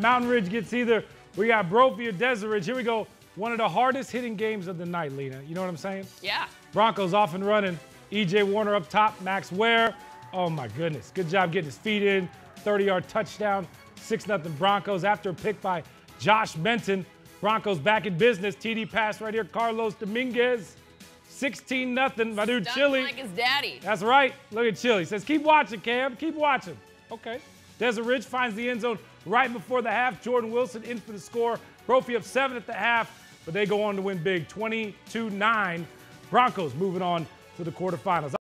Mountain Ridge gets either. We got Brophy or Desert Ridge. Here we go. One of the hardest hitting games of the night, Lena. You know what I'm saying? Yeah. Broncos off and running. EJ Warner up top. Max Ware. Oh my goodness. Good job getting his feet in. 30 yard touchdown. 6 0 Broncos after a pick by Josh Benton. Broncos back in business. TD pass right here. Carlos Dominguez. 16 0 My dude Chili. like his daddy. That's right. Look at Chili. Says, keep watching, Cam. Keep watching. Okay. Ridge finds the end zone right before the half. Jordan Wilson in for the score. Brophy up seven at the half, but they go on to win big 22 9. Broncos moving on to the quarterfinals.